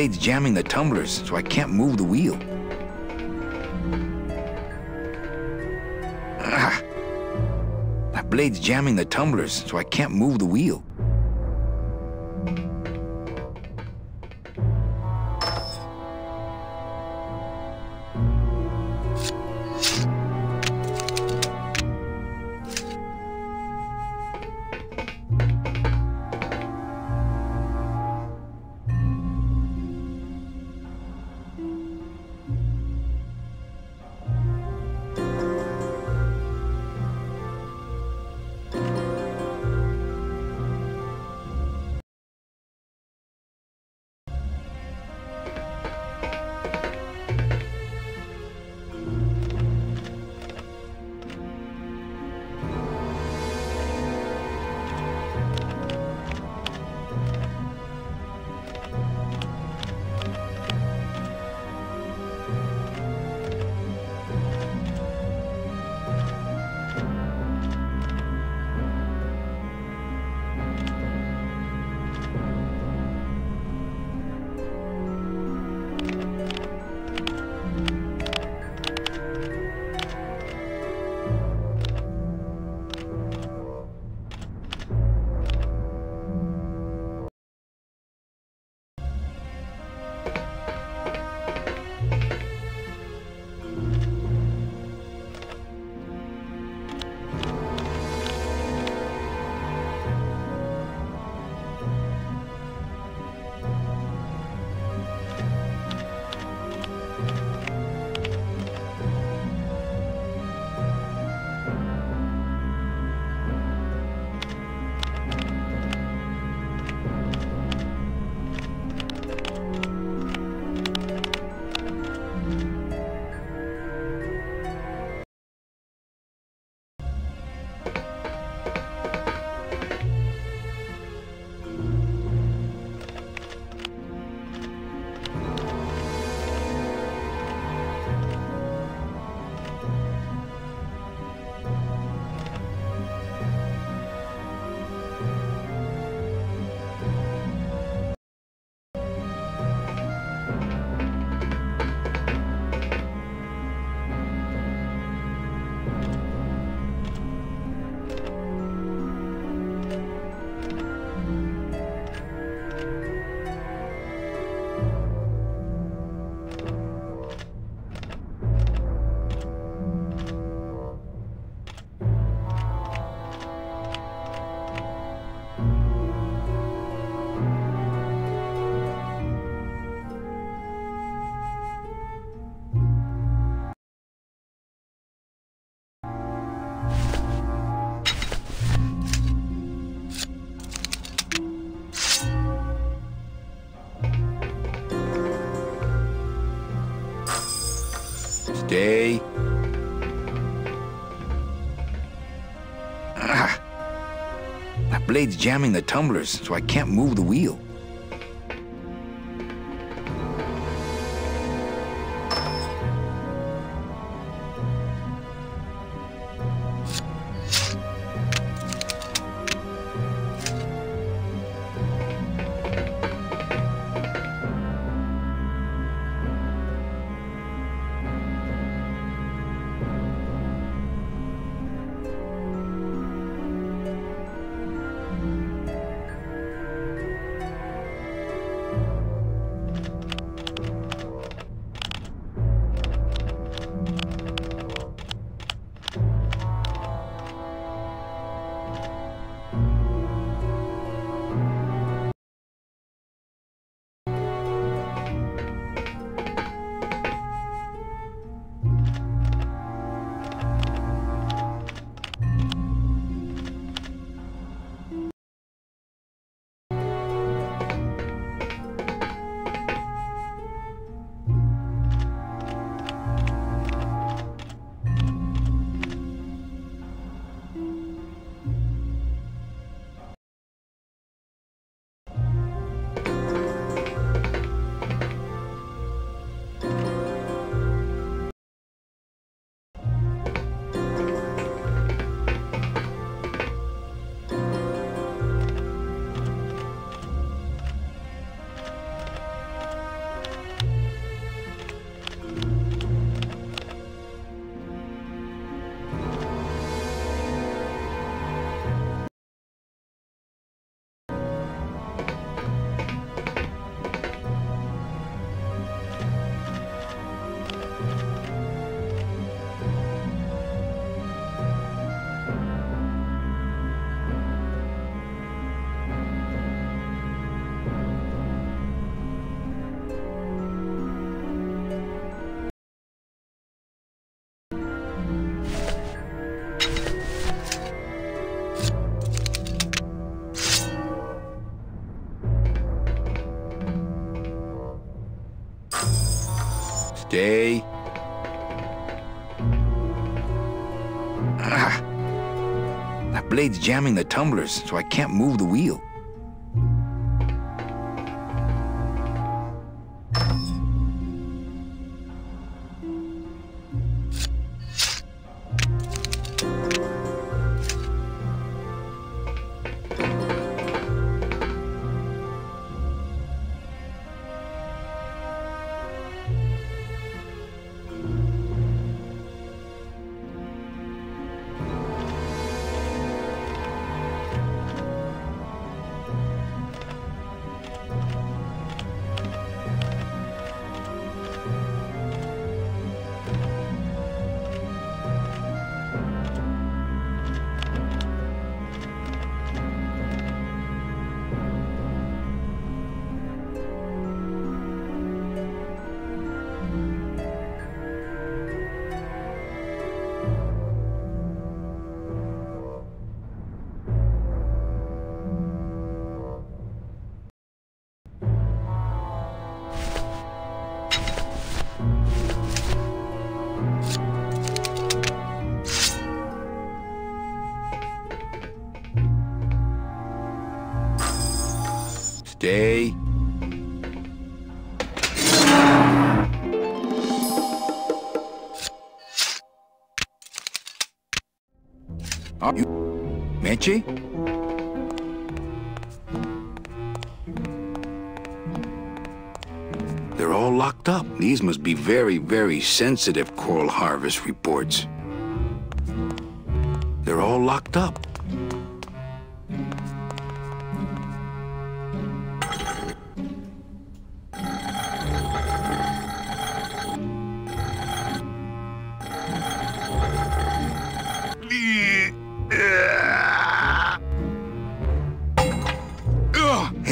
blade's jamming the tumblers, so I can't move the wheel. Ah. That blade's jamming the tumblers, so I can't move the wheel. Blade's jamming the tumblers, so I can't move the wheel. Stay. Ah. That blade's jamming the tumblers, so I can't move the wheel. Are you... Meche? They're all locked up. These must be very, very sensitive coral harvest reports. They're all locked up.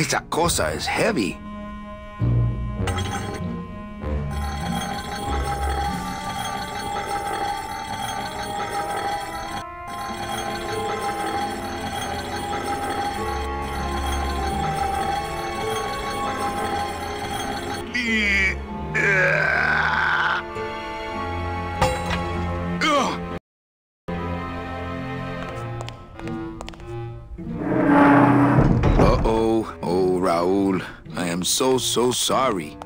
Esa cosa is heavy. Raoul. I am so, so sorry.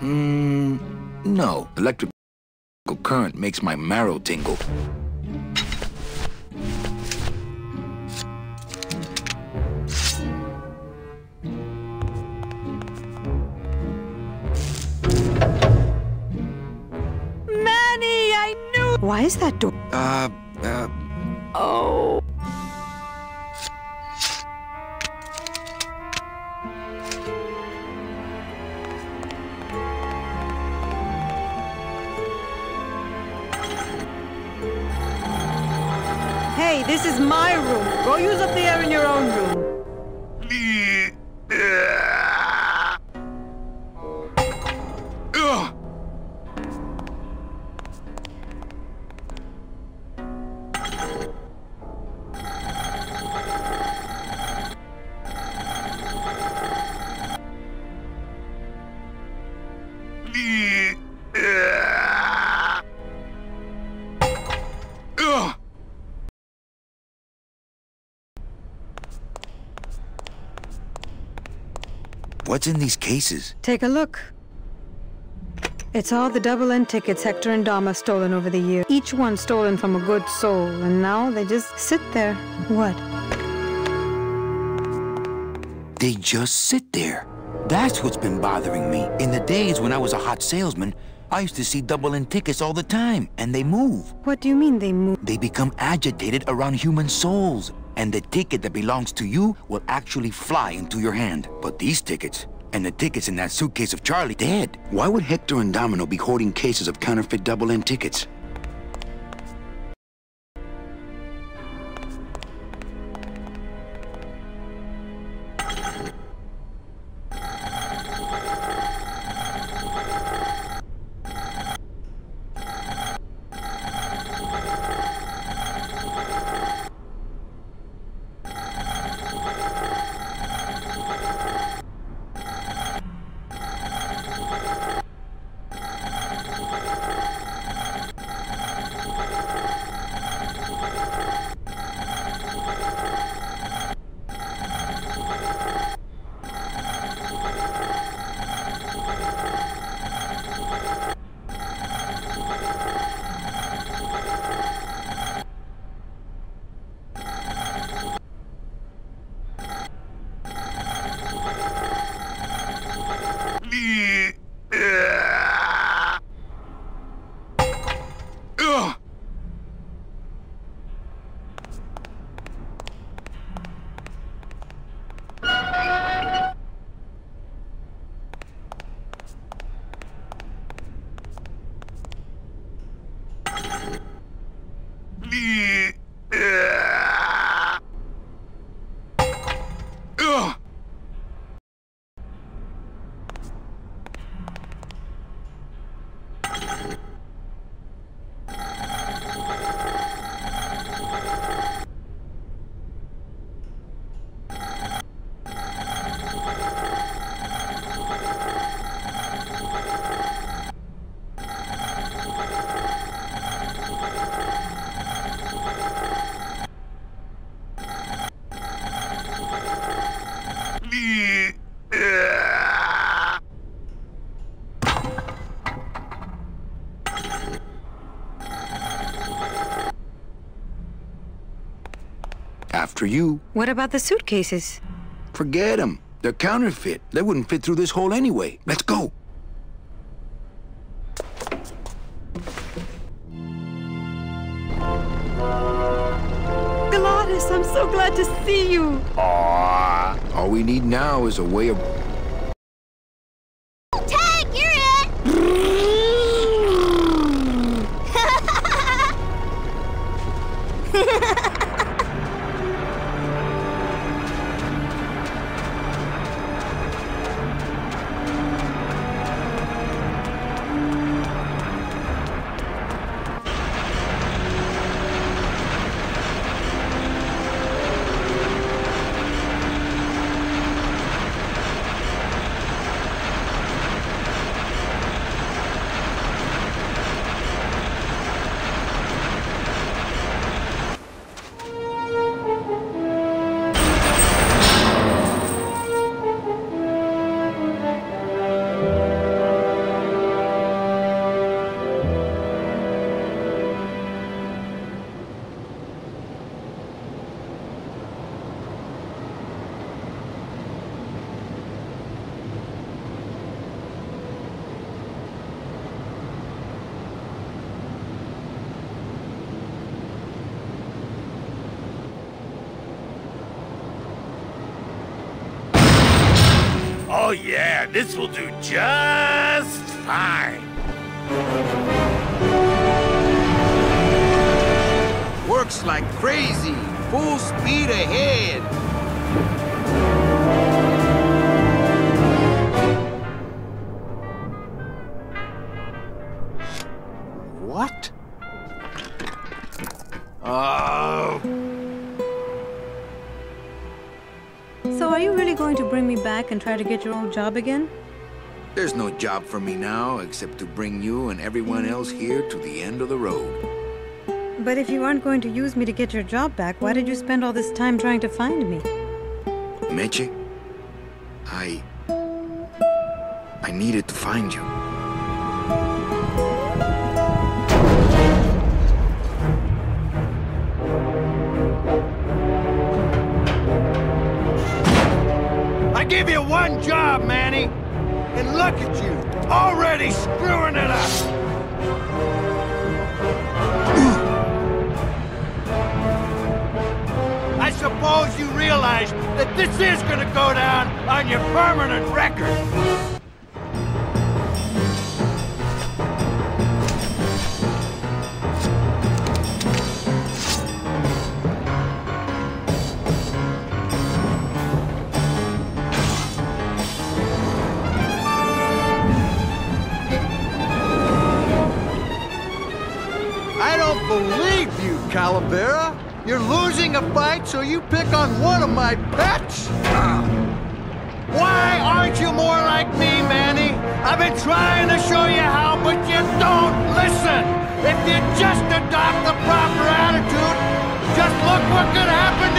Hmm, no. Electrical current makes my marrow tingle. Why is that door? Uh, uh, Oh. Hey, this is my room. Go use up the air in your own room. What's in these cases? Take a look. It's all the Double-N tickets Hector and Dom have stolen over the years. Each one stolen from a good soul, and now they just sit there. What? They just sit there. That's what's been bothering me. In the days when I was a hot salesman, I used to see Double-N tickets all the time, and they move. What do you mean they move? They become agitated around human souls, and the ticket that belongs to you will actually fly into your hand. But these tickets, and the tickets in that suitcase of Charlie, dead. Why would Hector and Domino be hoarding cases of counterfeit Double-N tickets? After you. What about the suitcases? Forget them. They're counterfeit. They wouldn't fit through this hole anyway. Let's go. Glottis, I'm so glad to see you. Aww. All we need now is a way of... Oh, yeah, this will do just fine. Works like crazy. Full speed ahead. Back and try to get your old job again? There's no job for me now except to bring you and everyone else here to the end of the road. But if you aren't going to use me to get your job back, why did you spend all this time trying to find me? Meche, I... I needed to find you. Give you one job, Manny. And look at you, already screwing it up. I suppose you realize that this is gonna go down on your permanent record. I don't believe you, Calavera. You're losing a fight, so you pick on one of my pets? Why aren't you more like me, Manny? I've been trying to show you how, but you don't listen. If you just adopt the proper attitude, just look what could happen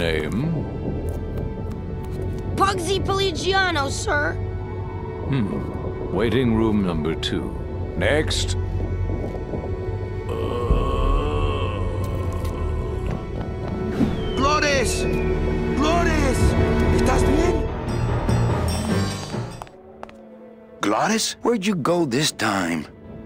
Name? Bugsy Pelagiano, sir. Hmm. Waiting room number two. Next. Glores! Glores! ¿Estás bien? Glottis, where'd you go this time?